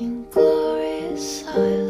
in glorious silence.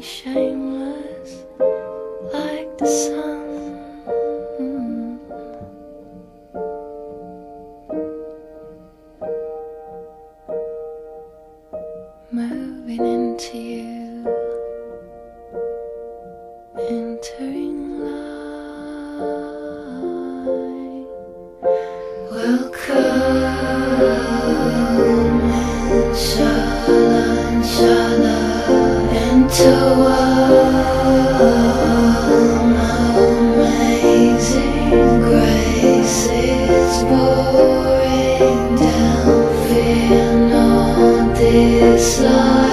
shameless like the sun. Moving into you. this love.